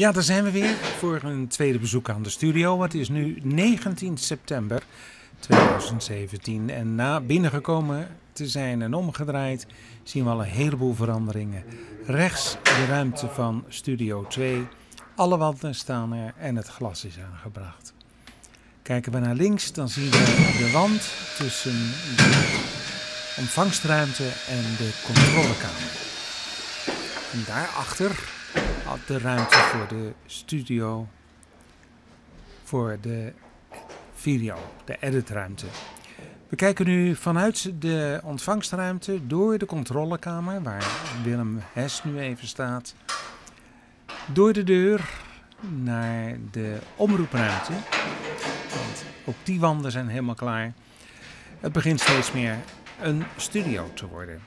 Ja, daar zijn we weer voor een tweede bezoek aan de studio. Het is nu 19 september 2017 en na binnengekomen te zijn en omgedraaid zien we al een heleboel veranderingen. Rechts de ruimte van Studio 2. Alle wanden staan er en het glas is aangebracht. Kijken we naar links, dan zien we de wand tussen de ontvangstruimte en de controlekamer. En daarachter de ruimte voor de studio, voor de video, de editruimte. We kijken nu vanuit de ontvangstruimte door de controlekamer, waar Willem Hes nu even staat, door de deur naar de omroepruimte. Want ook die wanden zijn helemaal klaar. Het begint steeds meer een studio te worden.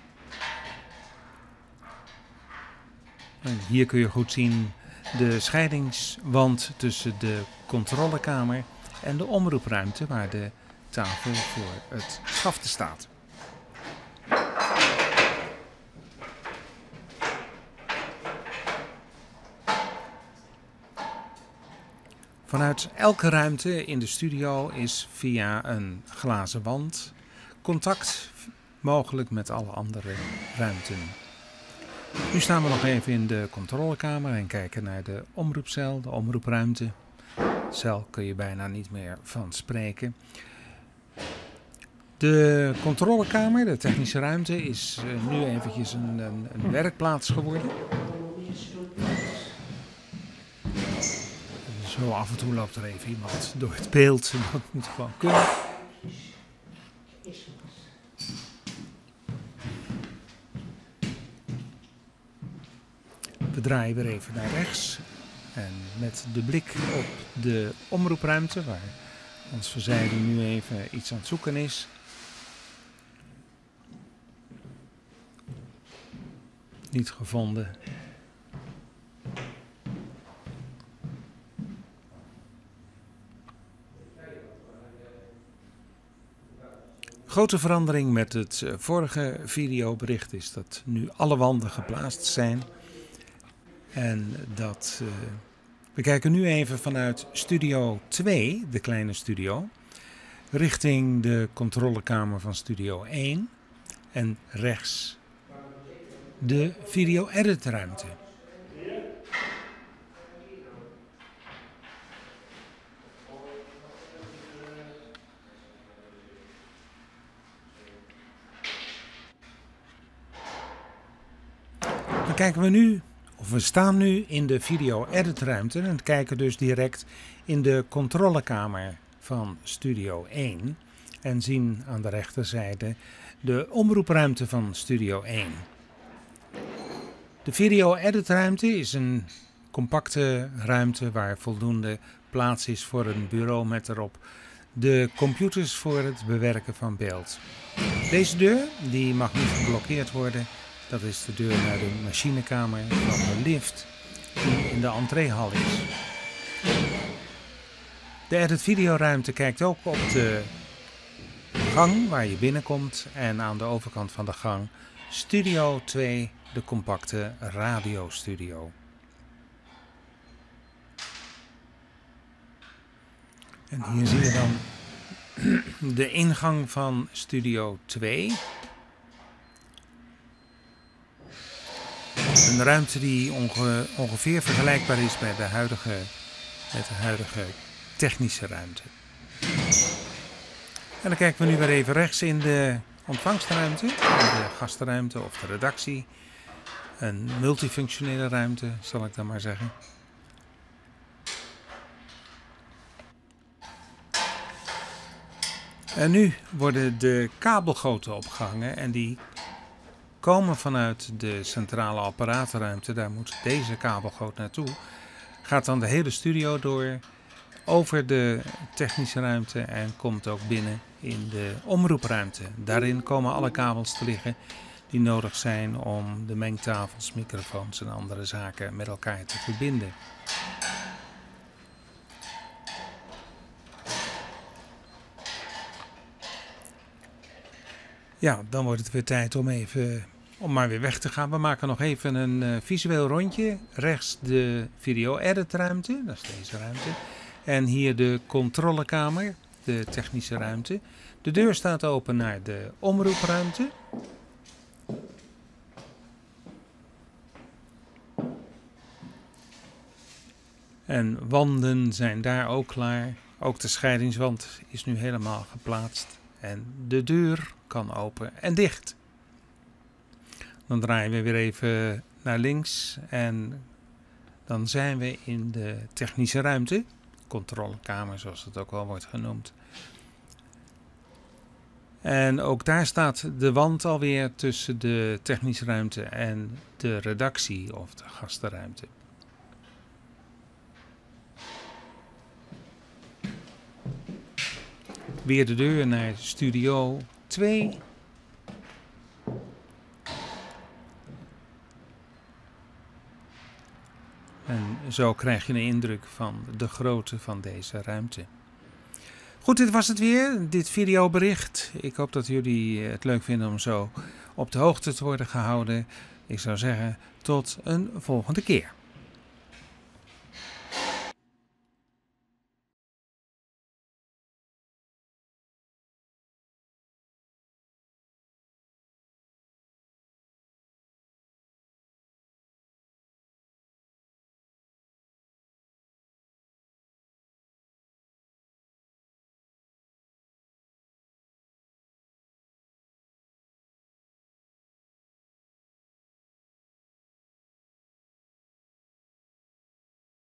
Hier kun je goed zien de scheidingswand tussen de controlekamer en de omroepruimte waar de tafel voor het schafte staat. Vanuit elke ruimte in de studio is via een glazen wand contact mogelijk met alle andere ruimten. Nu staan we nog even in de controlekamer en kijken naar de omroepcel, de omroepruimte. Cel kun je bijna niet meer van spreken. De controlekamer, de technische ruimte, is eh, nu eventjes een, een, werkplaats geworden. Zo af en toe loopt er even iemand door het beeld. Dat moet gewoon kunnen. We draaien weer even naar rechts. En met de blik op de omroepruimte, waar ons verzijde nu even iets aan het zoeken is. Niet gevonden. Grote verandering met het eh, vorige videobericht is dat nu alle wanden geplaatst zijn. En dat, uh, we kijken nu even vanuit Studio 2, de kleine studio, richting de controlekamer van Studio 1. En rechts de video edit ruimte. Dan kijken we nu we staan nu in de video edit ruimte en kijken dus direct in de controlekamer van Studio 1 en zien aan de rechterzijde de omroepruimte van Studio 1. De video edit ruimte is een compacte ruimte waar voldoende plaats is voor een bureau met erop de computers voor het bewerken van beeld. Deze deur die mag niet geblokkeerd worden dat is de deur naar de machinekamer van de lift die in de entreehal is. De edit videoruimte kijkt ook op de gang waar je binnenkomt en aan de overkant van de gang Studio 2, de compacte radiostudio. En hier zie je dan de ingang van Studio 2. Ruimte die ongeveer vergelijkbaar is met de huidige, met de huidige technische ruimte. En dan kijken we nu weer even rechts in de ontvangstruimte, de gastenruimte of de redactie. Een multifunctionele ruimte, zal ik dan maar zeggen. En nu worden de kabelgoten opgehangen en die komen vanuit de centrale apparatenruimte. Daar moet deze kabelgoot naartoe. Gaat dan de hele studio door over de technische ruimte en komt ook binnen in de omroepruimte. Daarin komen alle kabels te liggen die nodig zijn om de mengtafels, microfoons en andere zaken met elkaar te verbinden. Ja, dan wordt het weer tijd om even om maar weer weg te gaan. We maken nog even een uh, visueel rondje. Rechts de video edit ruimte, dat is deze ruimte. En hier de controlekamer, de technische ruimte. De deur staat open naar de omroepruimte. En wanden zijn daar ook klaar. Ook de scheidingswand is nu helemaal geplaatst. En de deur kan open en dicht. Dan draaien we weer even naar links en dan zijn we in de technische ruimte. Controlekamer zoals het ook wel wordt genoemd. En ook daar staat de wand alweer tussen de technische ruimte en de redactie of de gastenruimte. Weer de deur naar studio 2. En zo krijg je een indruk van de grootte van deze ruimte. Goed, dit was het weer, dit videobericht. Ik hoop dat jullie het leuk vinden om zo op de hoogte te worden gehouden. Ik zou zeggen, tot een volgende keer.